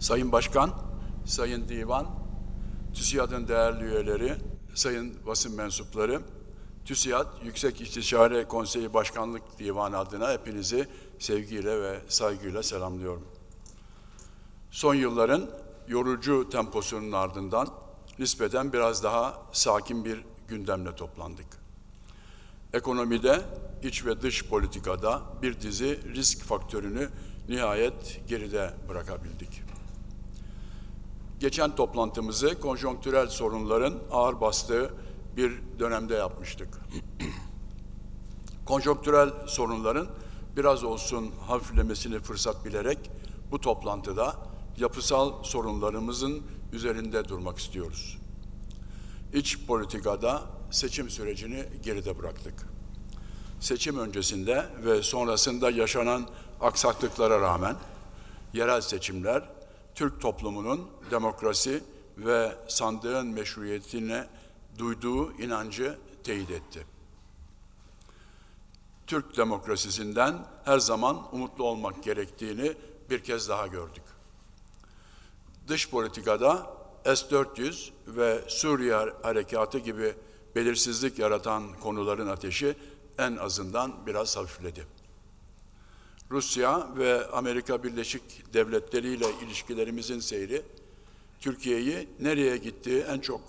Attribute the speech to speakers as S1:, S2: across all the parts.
S1: Sayın Başkan, Sayın Divan, TÜSİAD'ın değerli üyeleri, sayın basın mensupları, TÜSİAD Yüksek İstişare Konseyi Başkanlık Divanı adına hepinizi sevgiyle ve saygıyla selamlıyorum. Son yılların yorucu temposunun ardından nispeten biraz daha sakin bir gündemle toplandık. Ekonomide, iç ve dış politikada bir dizi risk faktörünü nihayet geride bırakabildik. Geçen toplantımızı konjonktürel sorunların ağır bastığı bir dönemde yapmıştık. konjonktürel sorunların biraz olsun hafiflemesini fırsat bilerek bu toplantıda yapısal sorunlarımızın üzerinde durmak istiyoruz. İç politikada seçim sürecini geride bıraktık. Seçim öncesinde ve sonrasında yaşanan aksaklıklara rağmen yerel seçimler Türk toplumunun demokrasi ve sandığın meşruiyetine duyduğu inancı teyit etti. Türk demokrasisinden her zaman umutlu olmak gerektiğini bir kez daha gördük. Dış politikada S-400 ve Suriye harekatı gibi belirsizlik yaratan konuların ateşi en azından biraz hafifledi. Rusya ve Amerika Birleşik Devletleri ile ilişkilerimizin seyri Türkiye'yi nereye gittiği en çok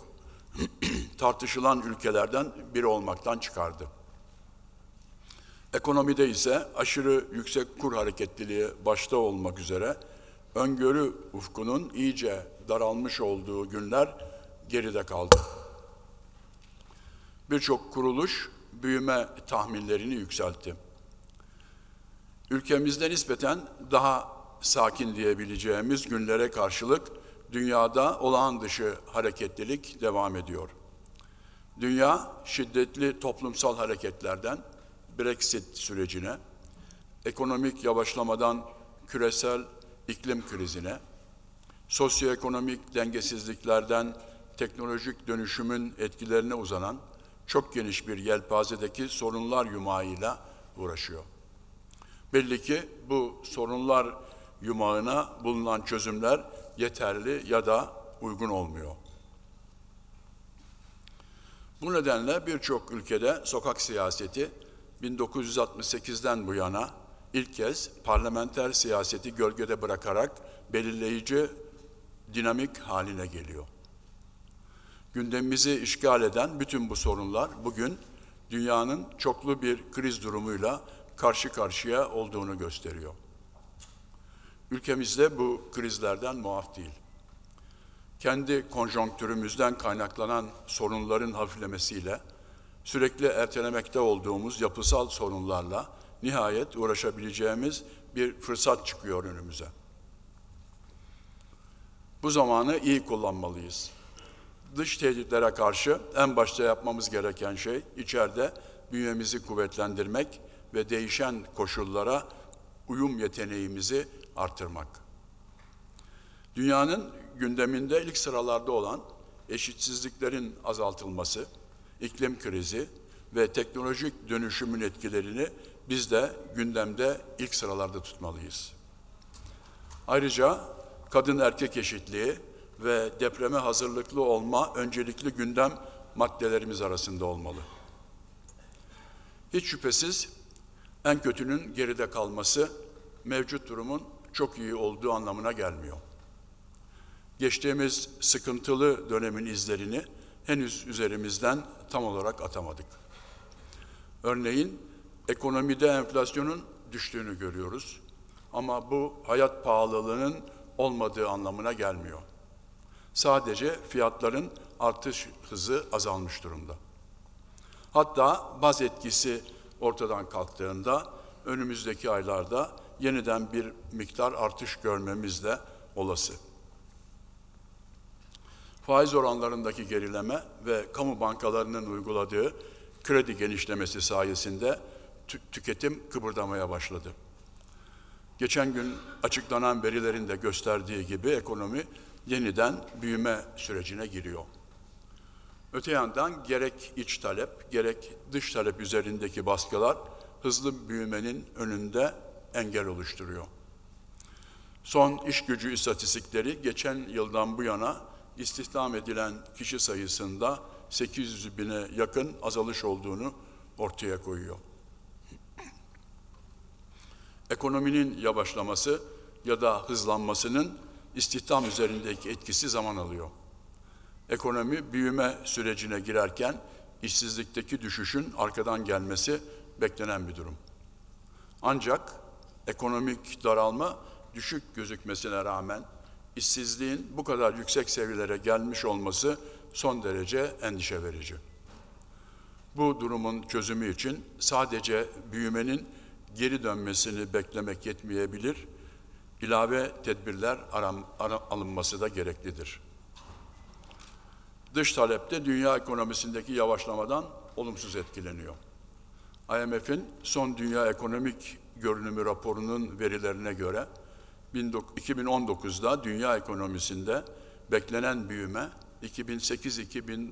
S1: tartışılan ülkelerden biri olmaktan çıkardı. Ekonomide ise aşırı yüksek kur hareketliliği başta olmak üzere öngörü ufkunun iyice daralmış olduğu günler geride kaldı. Birçok kuruluş büyüme tahminlerini yükseltti. Ülkemizde nispeten daha sakin diyebileceğimiz günlere karşılık dünyada olağan dışı hareketlilik devam ediyor. Dünya şiddetli toplumsal hareketlerden Brexit sürecine, ekonomik yavaşlamadan küresel iklim krizine, sosyoekonomik dengesizliklerden teknolojik dönüşümün etkilerine uzanan çok geniş bir yelpazedeki sorunlar yumağıyla uğraşıyor. Belli ki bu sorunlar yumağına bulunan çözümler yeterli ya da uygun olmuyor. Bu nedenle birçok ülkede sokak siyaseti 1968'den bu yana ilk kez parlamenter siyaseti gölgede bırakarak belirleyici dinamik haline geliyor. Gündemimizi işgal eden bütün bu sorunlar bugün dünyanın çoklu bir kriz durumuyla karşı karşıya olduğunu gösteriyor. Ülkemizde bu krizlerden muaf değil. Kendi konjonktürümüzden kaynaklanan sorunların hafiflemesiyle sürekli ertelemekte olduğumuz yapısal sorunlarla nihayet uğraşabileceğimiz bir fırsat çıkıyor önümüze. Bu zamanı iyi kullanmalıyız. Dış tehditlere karşı en başta yapmamız gereken şey içeride bünyemizi kuvvetlendirmek ve değişen koşullara uyum yeteneğimizi artırmak. Dünyanın gündeminde ilk sıralarda olan eşitsizliklerin azaltılması, iklim krizi ve teknolojik dönüşümün etkilerini biz de gündemde ilk sıralarda tutmalıyız. Ayrıca kadın erkek eşitliği ve depreme hazırlıklı olma öncelikli gündem maddelerimiz arasında olmalı. Hiç şüphesiz en kötünün geride kalması mevcut durumun çok iyi olduğu anlamına gelmiyor. Geçtiğimiz sıkıntılı dönemin izlerini henüz üzerimizden tam olarak atamadık. Örneğin ekonomide enflasyonun düştüğünü görüyoruz. Ama bu hayat pahalılığının olmadığı anlamına gelmiyor. Sadece fiyatların artış hızı azalmış durumda. Hatta baz etkisi ortadan kalktığında önümüzdeki aylarda yeniden bir miktar artış görmemiz de olası. Faiz oranlarındaki gerileme ve kamu bankalarının uyguladığı kredi genişlemesi sayesinde tü tüketim kıpırdamaya başladı. Geçen gün açıklanan verilerin de gösterdiği gibi ekonomi yeniden büyüme sürecine giriyor. Öte yandan gerek iç talep gerek dış talep üzerindeki baskılar hızlı büyümenin önünde engel oluşturuyor. Son iş gücü istatistikleri geçen yıldan bu yana istihdam edilen kişi sayısında 800 bine yakın azalış olduğunu ortaya koyuyor. Ekonominin yavaşlaması ya da hızlanmasının istihdam üzerindeki etkisi zaman alıyor. Ekonomi büyüme sürecine girerken işsizlikteki düşüşün arkadan gelmesi beklenen bir durum. Ancak ekonomik daralma düşük gözükmesine rağmen işsizliğin bu kadar yüksek seviyelere gelmiş olması son derece endişe verici. Bu durumun çözümü için sadece büyümenin geri dönmesini beklemek yetmeyebilir, ilave tedbirler alınması da gereklidir. Dış talepte dünya ekonomisindeki yavaşlamadan olumsuz etkileniyor. IMF'in son dünya ekonomik görünümü raporunun verilerine göre 2019'da dünya ekonomisinde beklenen büyüme 2008-2009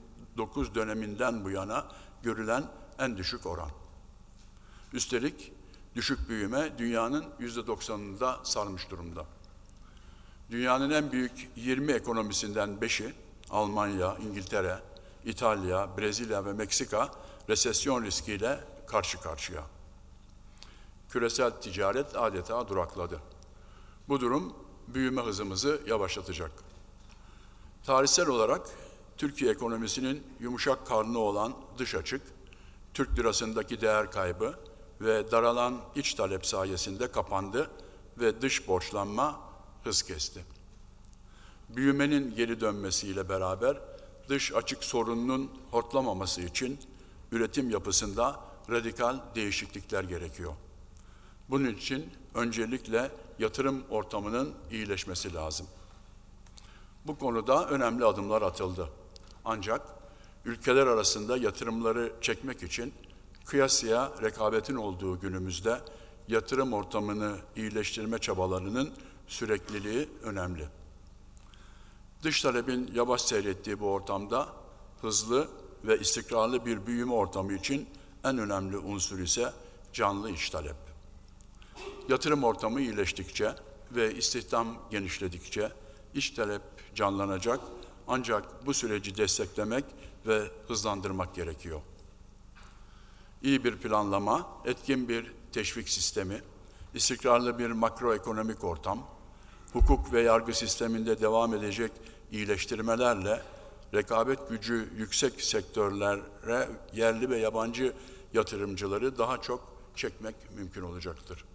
S1: döneminden bu yana görülen en düşük oran. Üstelik düşük büyüme dünyanın yüzde 90'ında sarmış durumda. Dünyanın en büyük 20 ekonomisinden 5'i Almanya, İngiltere, İtalya, Brezilya ve Meksika resesyon riskiyle karşı karşıya. Küresel ticaret adeta durakladı. Bu durum büyüme hızımızı yavaşlatacak. Tarihsel olarak Türkiye ekonomisinin yumuşak karnı olan dış açık, Türk lirasındaki değer kaybı ve daralan iç talep sayesinde kapandı ve dış borçlanma hız kesti. Büyümenin geri dönmesiyle beraber dış açık sorununun hortlamaması için üretim yapısında radikal değişiklikler gerekiyor. Bunun için öncelikle yatırım ortamının iyileşmesi lazım. Bu konuda önemli adımlar atıldı. Ancak ülkeler arasında yatırımları çekmek için kıyasıya rekabetin olduğu günümüzde yatırım ortamını iyileştirme çabalarının sürekliliği önemli. Dış talebin yavaş seyrettiği bu ortamda hızlı ve istikrarlı bir büyüme ortamı için en önemli unsur ise canlı iş talep. Yatırım ortamı iyileştikçe ve istihdam genişledikçe iş talep canlanacak ancak bu süreci desteklemek ve hızlandırmak gerekiyor. İyi bir planlama, etkin bir teşvik sistemi, istikrarlı bir makroekonomik ortam, hukuk ve yargı sisteminde devam edecek iyileştirmelerle rekabet gücü yüksek sektörlere yerli ve yabancı yatırımcıları daha çok çekmek mümkün olacaktır.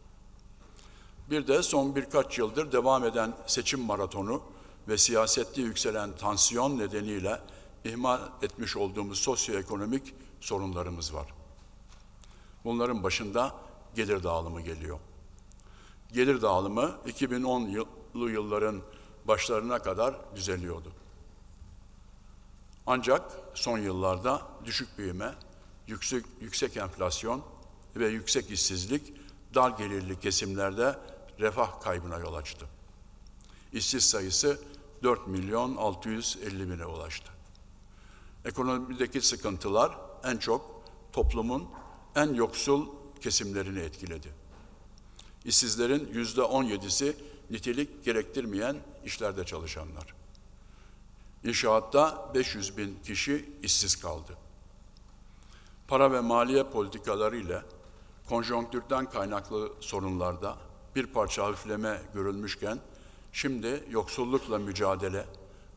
S1: Bir de son birkaç yıldır devam eden seçim maratonu ve siyasette yükselen tansiyon nedeniyle ihmal etmiş olduğumuz sosyoekonomik sorunlarımız var. Bunların başında gelir dağılımı geliyor. Gelir dağılımı 2010'lu yılların başlarına kadar düzeliyordu. Ancak son yıllarda düşük büyüme, yüksek, yüksek enflasyon ve yüksek işsizlik dar gelirli kesimlerde refah kaybına yol açtı. İşsiz sayısı 4 milyon 650 bine ulaştı. Ekonomideki sıkıntılar en çok toplumun en yoksul kesimlerini etkiledi. İşsizlerin yüzde on yedisi nitelik gerektirmeyen işlerde çalışanlar. İnşaatta 500 bin kişi işsiz kaldı. Para ve maliye politikaları ile konjonktürden kaynaklı sorunlarda bir parça hafifleme görülmüşken, şimdi yoksullukla mücadele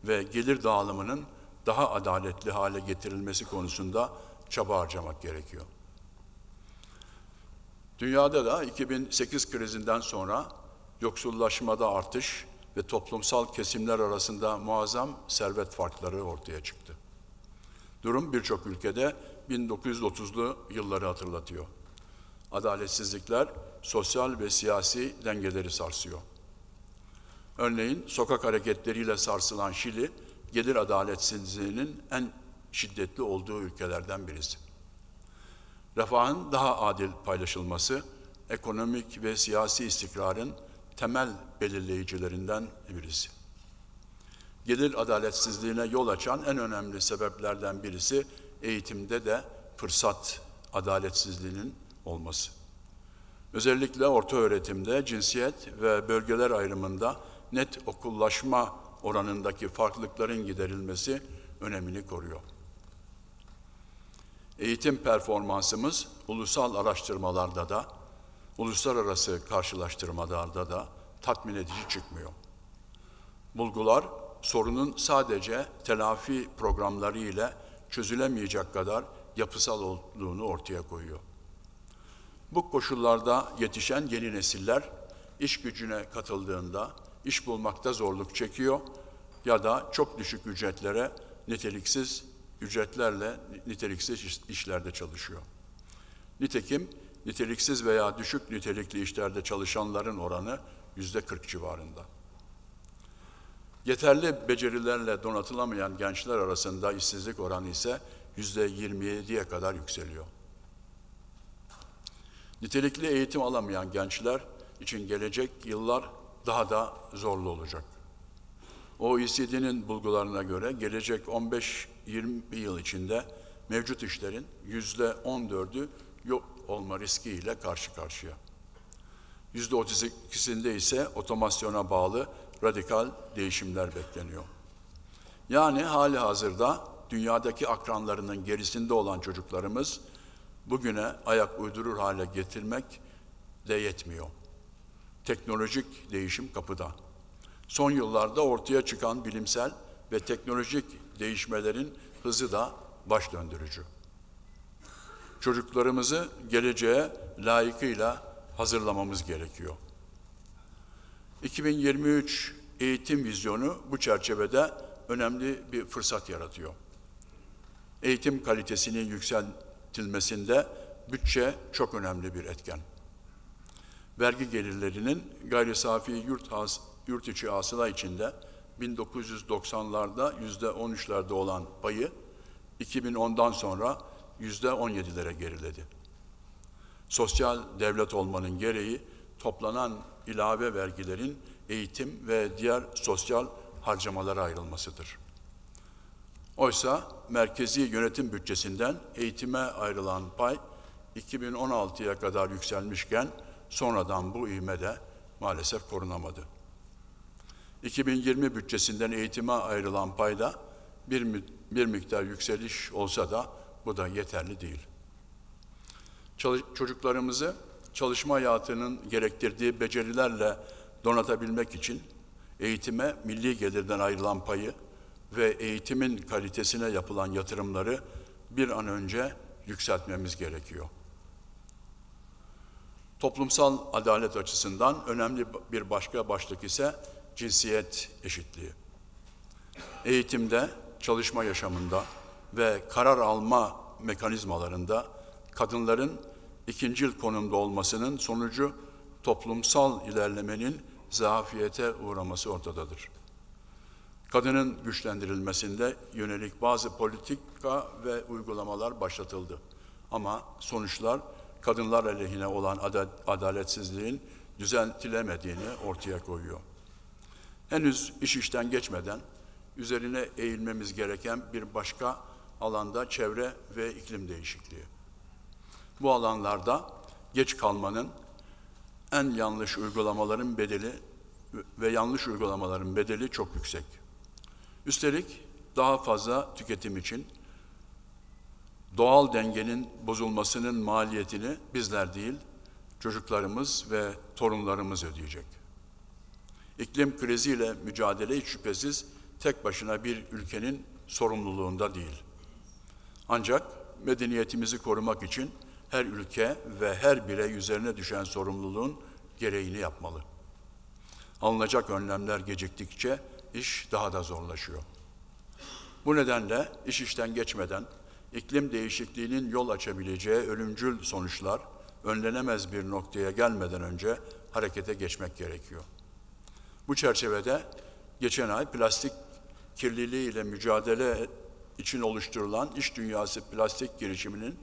S1: ve gelir dağılımının daha adaletli hale getirilmesi konusunda çaba harcamak gerekiyor. Dünyada da 2008 krizinden sonra yoksullaşmada artış ve toplumsal kesimler arasında muazzam servet farkları ortaya çıktı. Durum birçok ülkede 1930'lu yılları hatırlatıyor. Adaletsizlikler sosyal ve siyasi dengeleri sarsıyor. Örneğin sokak hareketleriyle sarsılan Şili, gelir adaletsizliğinin en şiddetli olduğu ülkelerden birisi. Refahın daha adil paylaşılması, ekonomik ve siyasi istikrarın temel belirleyicilerinden birisi. Gelir adaletsizliğine yol açan en önemli sebeplerden birisi eğitimde de fırsat adaletsizliğinin olması. Özellikle orta öğretimde cinsiyet ve bölgeler ayrımında net okullaşma oranındaki farklılıkların giderilmesi önemini koruyor. Eğitim performansımız ulusal araştırmalarda da, uluslararası karşılaştırmalarda da tatmin edici çıkmıyor. Bulgular sorunun sadece telafi programları ile çözülemeyecek kadar yapısal olduğunu ortaya koyuyor. Bu koşullarda yetişen yeni nesiller iş gücüne katıldığında iş bulmakta zorluk çekiyor ya da çok düşük ücretlere niteliksiz ücretlerle niteliksiz işlerde çalışıyor. Nitekim niteliksiz veya düşük nitelikli işlerde çalışanların oranı yüzde 40 civarında. Yeterli becerilerle donatılamayan gençler arasında işsizlik oranı ise yüzde 27'ye kadar yükseliyor. Nitelikli eğitim alamayan gençler için gelecek yıllar daha da zorlu olacak. OECD'nin bulgularına göre gelecek 15-20 yıl içinde mevcut işlerin yüzde 14'ü yok olma riskiyle karşı karşıya. Yüzde 32'sinde ise otomasyona bağlı radikal değişimler bekleniyor. Yani hali hazırda dünyadaki akranlarının gerisinde olan çocuklarımız bugüne ayak uydurur hale getirmek de yetmiyor. Teknolojik değişim kapıda. Son yıllarda ortaya çıkan bilimsel ve teknolojik değişmelerin hızı da baş döndürücü. Çocuklarımızı geleceğe layıkıyla hazırlamamız gerekiyor. 2023 eğitim vizyonu bu çerçevede önemli bir fırsat yaratıyor. Eğitim kalitesinin yükseltilmesinde bütçe çok önemli bir etken. Vergi gelirlerinin gayri safi yurt, has, yurt içi hasıla içinde 1990'larda yüzde 13'lerde olan payı 2010'dan sonra yüzde 17'lere geriledi. Sosyal devlet olmanın gereği toplanan ilave vergilerin eğitim ve diğer sosyal harcamalara ayrılmasıdır. Oysa merkezi yönetim bütçesinden eğitime ayrılan pay 2016'ya kadar yükselmişken sonradan bu ivme de maalesef korunamadı. 2020 bütçesinden eğitime ayrılan payda bir, bir miktar yükseliş olsa da bu da yeterli değil. Çocuklarımızı çalışma hayatının gerektirdiği becerilerle donatabilmek için eğitime milli gelirden ayrılan payı ve eğitimin kalitesine yapılan yatırımları bir an önce yükseltmemiz gerekiyor. Toplumsal adalet açısından önemli bir başka başlık ise cinsiyet eşitliği. Eğitimde, çalışma yaşamında ve karar alma mekanizmalarında kadınların ikincil konumda olmasının sonucu toplumsal ilerlemenin zafiyete uğraması ortadadır. Kadının güçlendirilmesinde yönelik bazı politika ve uygulamalar başlatıldı. Ama sonuçlar kadınlar aleyhine olan adaletsizliğin düzeltilemediğini ortaya koyuyor. Henüz iş işten geçmeden üzerine eğilmemiz gereken bir başka alanda çevre ve iklim değişikliği. Bu alanlarda geç kalmanın en yanlış uygulamaların bedeli ve yanlış uygulamaların bedeli çok yüksek. Üstelik daha fazla tüketim için doğal dengenin bozulmasının maliyetini bizler değil, çocuklarımız ve torunlarımız ödeyecek. İklim kriziyle mücadele hiç şüphesiz tek başına bir ülkenin sorumluluğunda değil. Ancak medeniyetimizi korumak için her ülke ve her birey üzerine düşen sorumluluğun gereğini yapmalı. Alınacak önlemler geciktikçe iş daha da zorlaşıyor. Bu nedenle iş işten geçmeden iklim değişikliğinin yol açabileceği ölümcül sonuçlar önlenemez bir noktaya gelmeden önce harekete geçmek gerekiyor. Bu çerçevede geçen ay plastik kirliliği ile mücadele için oluşturulan iş dünyası plastik girişiminin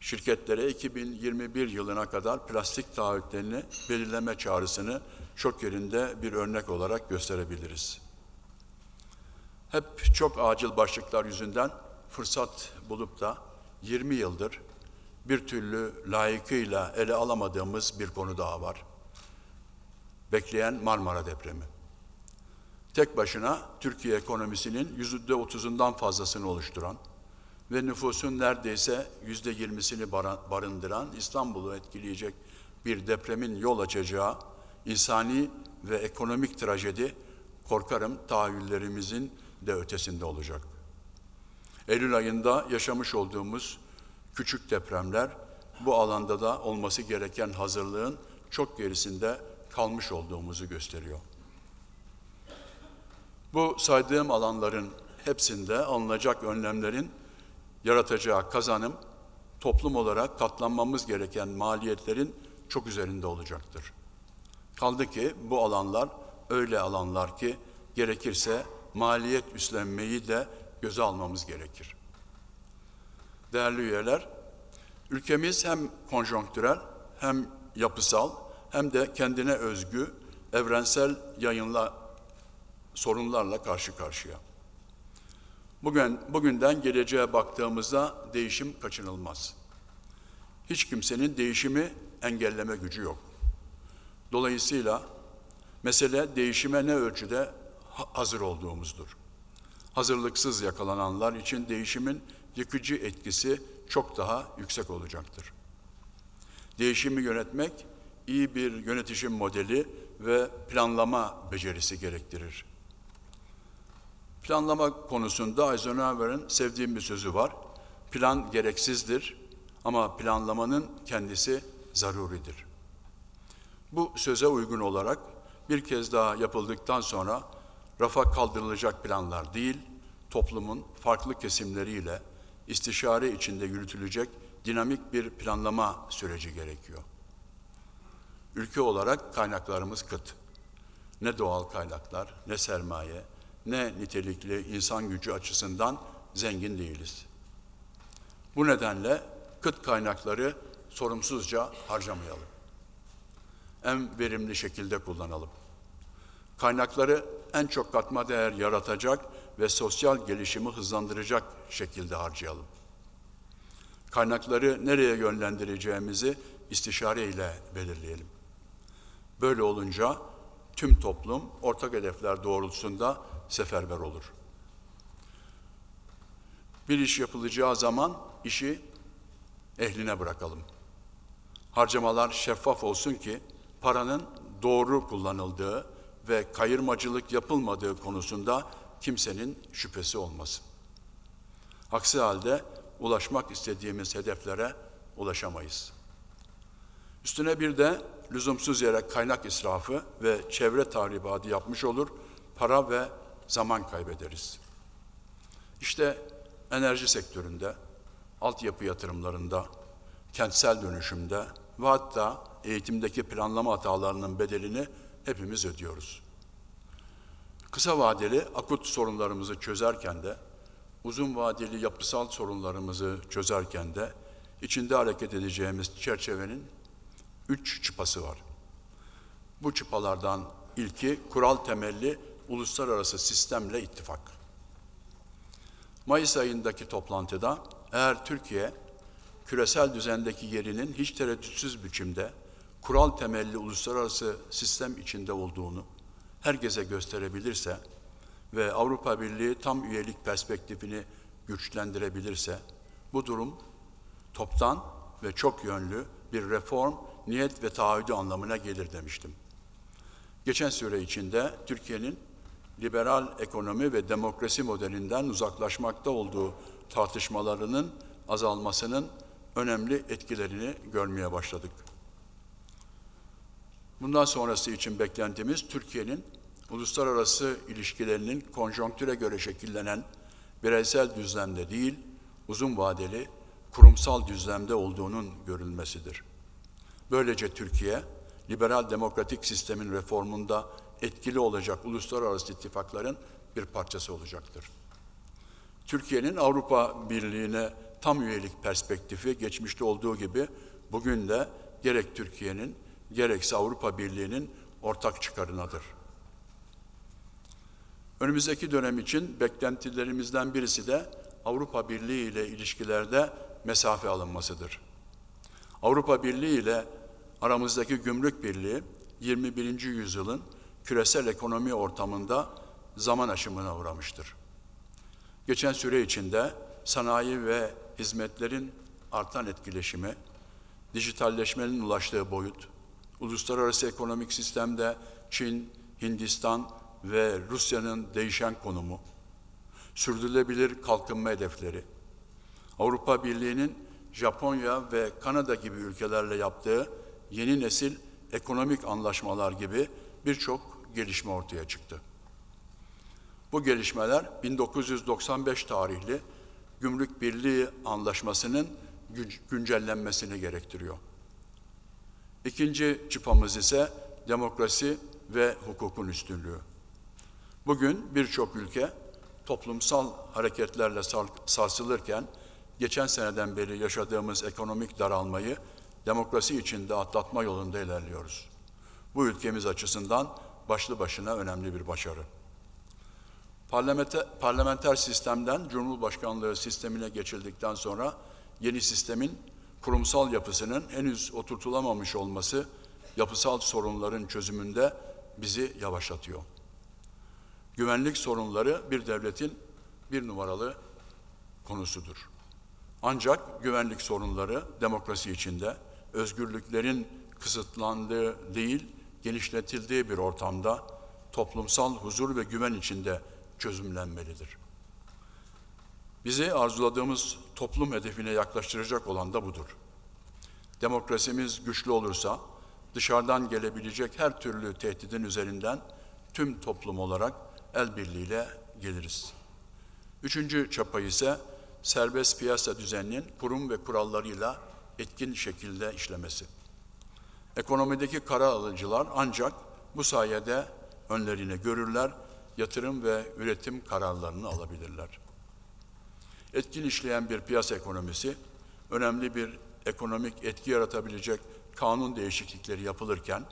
S1: şirketlere 2021 yılına kadar plastik taahhütlerini belirleme çağrısını çok yerinde bir örnek olarak gösterebiliriz. Hep çok acil başlıklar yüzünden fırsat bulup da 20 yıldır bir türlü layıkıyla ele alamadığımız bir konu daha var. Bekleyen Marmara depremi. Tek başına Türkiye ekonomisinin yüzde otuzundan fazlasını oluşturan ve nüfusun neredeyse yüzde yirmisini barındıran İstanbul'u etkileyecek bir depremin yol açacağı insani ve ekonomik trajedi korkarım tahayyüllerimizin de ötesinde olacak. Eylül ayında yaşamış olduğumuz küçük depremler bu alanda da olması gereken hazırlığın çok gerisinde kalmış olduğumuzu gösteriyor. Bu saydığım alanların hepsinde alınacak önlemlerin yaratacağı kazanım toplum olarak katlanmamız gereken maliyetlerin çok üzerinde olacaktır. Kaldı ki bu alanlar öyle alanlar ki gerekirse maliyet üstlenmeyi de göze almamız gerekir. Değerli üyeler, ülkemiz hem konjonktürel hem yapısal hem de kendine özgü evrensel yayınla sorunlarla karşı karşıya. Bugün bugünden geleceğe baktığımızda değişim kaçınılmaz. Hiç kimsenin değişimi engelleme gücü yok. Dolayısıyla mesele değişime ne ölçüde hazır olduğumuzdur. Hazırlıksız yakalananlar için değişimin yıkıcı etkisi çok daha yüksek olacaktır. Değişimi yönetmek iyi bir yönetişim modeli ve planlama becerisi gerektirir. Planlama konusunda Eisenhower'ın sevdiğim bir sözü var. Plan gereksizdir ama planlamanın kendisi zaruridir. Bu söze uygun olarak bir kez daha yapıldıktan sonra rafa kaldırılacak planlar değil, toplumun farklı kesimleriyle istişare içinde yürütülecek dinamik bir planlama süreci gerekiyor. Ülke olarak kaynaklarımız kıt. Ne doğal kaynaklar, ne sermaye, ne nitelikli insan gücü açısından zengin değiliz. Bu nedenle kıt kaynakları sorumsuzca harcamayalım. En verimli şekilde kullanalım. Kaynakları en çok katma değer yaratacak ve sosyal gelişimi hızlandıracak şekilde harcayalım. Kaynakları nereye yönlendireceğimizi istişare ile belirleyelim. Böyle olunca tüm toplum ortak hedefler doğrultusunda seferber olur. Bir iş yapılacağı zaman işi ehline bırakalım. Harcamalar şeffaf olsun ki paranın doğru kullanıldığı ve kayırmacılık yapılmadığı konusunda kimsenin şüphesi olmasın. Aksi halde ulaşmak istediğimiz hedeflere ulaşamayız. Üstüne bir de lüzumsuz yere kaynak israfı ve çevre tahribatı yapmış olur, para ve zaman kaybederiz. İşte enerji sektöründe, altyapı yatırımlarında, kentsel dönüşümde ve hatta eğitimdeki planlama hatalarının bedelini hepimiz ödüyoruz. Kısa vadeli akut sorunlarımızı çözerken de, uzun vadeli yapısal sorunlarımızı çözerken de içinde hareket edeceğimiz çerçevenin üç çıpası var. Bu çıpalardan ilki kural temelli uluslararası sistemle ittifak. Mayıs ayındaki toplantıda eğer Türkiye küresel düzendeki yerinin hiç tereddütsüz biçimde kural temelli uluslararası sistem içinde olduğunu herkese gösterebilirse ve Avrupa Birliği tam üyelik perspektifini güçlendirebilirse bu durum toptan ve çok yönlü bir reform, niyet ve taahhüdü anlamına gelir demiştim. Geçen süre içinde Türkiye'nin liberal ekonomi ve demokrasi modelinden uzaklaşmakta olduğu tartışmalarının azalmasının önemli etkilerini görmeye başladık. Bundan sonrası için beklentimiz Türkiye'nin uluslararası ilişkilerinin konjonktüre göre şekillenen bireysel düzlemde değil, uzun vadeli kurumsal düzlemde olduğunun görülmesidir. Böylece Türkiye, liberal demokratik sistemin reformunda etkili olacak uluslararası ittifakların bir parçası olacaktır. Türkiye'nin Avrupa Birliği'ne tam üyelik perspektifi geçmişte olduğu gibi bugün de gerek Türkiye'nin gerekse Avrupa Birliği'nin ortak çıkarınadır. Önümüzdeki dönem için beklentilerimizden birisi de Avrupa Birliği ile ilişkilerde mesafe alınmasıdır. Avrupa Birliği ile aramızdaki gümrük birliği 21. yüzyılın küresel ekonomi ortamında zaman aşımına uğramıştır. Geçen süre içinde sanayi ve hizmetlerin artan etkileşimi, dijitalleşmenin ulaştığı boyut, uluslararası ekonomik sistemde Çin, Hindistan ve Rusya'nın değişen konumu, sürdürülebilir kalkınma hedefleri, Avrupa Birliği'nin Japonya ve Kanada gibi ülkelerle yaptığı yeni nesil ekonomik anlaşmalar gibi birçok gelişme ortaya çıktı. Bu gelişmeler 1995 tarihli Gümrük Birliği Anlaşması'nın güncellenmesini gerektiriyor. İkinci çıpamız ise demokrasi ve hukukun üstünlüğü. Bugün birçok ülke toplumsal hareketlerle sarsılırken geçen seneden beri yaşadığımız ekonomik daralmayı demokrasi içinde atlatma yolunda ilerliyoruz. Bu ülkemiz açısından başlı başına önemli bir başarı. Parlamenter, parlamenter sistemden Cumhurbaşkanlığı sistemine geçildikten sonra yeni sistemin kurumsal yapısının henüz oturtulamamış olması yapısal sorunların çözümünde bizi yavaşlatıyor. Güvenlik sorunları bir devletin bir numaralı konusudur. Ancak güvenlik sorunları demokrasi içinde özgürlüklerin kısıtlandığı değil, genişletildiği bir ortamda toplumsal huzur ve güven içinde çözümlenmelidir. Bizi arzuladığımız toplum hedefine yaklaştıracak olan da budur. Demokrasimiz güçlü olursa dışarıdan gelebilecek her türlü tehdidin üzerinden tüm toplum olarak el birliğiyle geliriz. Üçüncü çapa ise serbest piyasa düzeninin kurum ve kurallarıyla etkin şekilde işlemesi. Ekonomideki karar alıcılar ancak bu sayede önlerini görürler, yatırım ve üretim kararlarını alabilirler. Etkin işleyen bir piyasa ekonomisi, önemli bir ekonomik etki yaratabilecek kanun değişiklikleri yapılırken,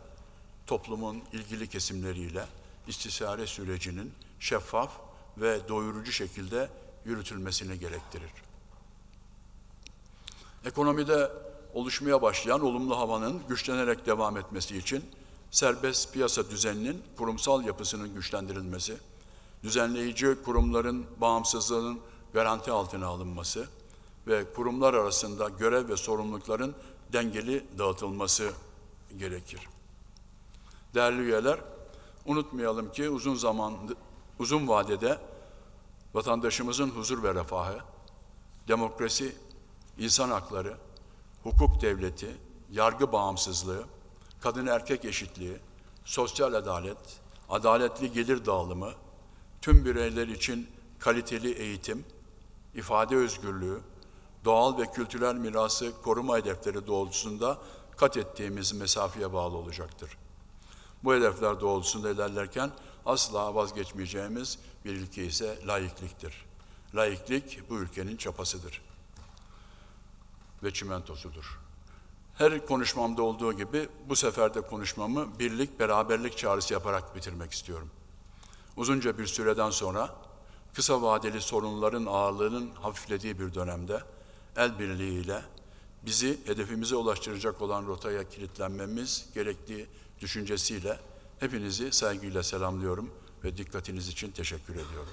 S1: toplumun ilgili kesimleriyle istişare sürecinin şeffaf ve doyurucu şekilde yürütülmesini gerektirir. Ekonomide oluşmaya başlayan olumlu havanın güçlenerek devam etmesi için serbest piyasa düzeninin kurumsal yapısının güçlendirilmesi, düzenleyici kurumların bağımsızlığının garanti altına alınması ve kurumlar arasında görev ve sorumlulukların dengeli dağıtılması gerekir. Değerli üyeler, unutmayalım ki uzun zaman uzun vadede vatandaşımızın huzur ve refahı, demokrasi, insan hakları, hukuk devleti, yargı bağımsızlığı, kadın erkek eşitliği, sosyal adalet, adaletli gelir dağılımı, tüm bireyler için kaliteli eğitim, ifade özgürlüğü, doğal ve kültürel mirası koruma hedefleri doğrultusunda kat ettiğimiz mesafeye bağlı olacaktır. Bu hedefler doğrultusunda ilerlerken asla vazgeçmeyeceğimiz bir ilke ise laikliktir. Laiklik bu ülkenin çapasıdır ve çimentosudur. Her konuşmamda olduğu gibi bu sefer de konuşmamı birlik, beraberlik çağrısı yaparak bitirmek istiyorum. Uzunca bir süreden sonra kısa vadeli sorunların ağırlığının hafiflediği bir dönemde el birliğiyle bizi hedefimize ulaştıracak olan rotaya kilitlenmemiz gerektiği düşüncesiyle hepinizi saygıyla selamlıyorum ve dikkatiniz için teşekkür ediyorum.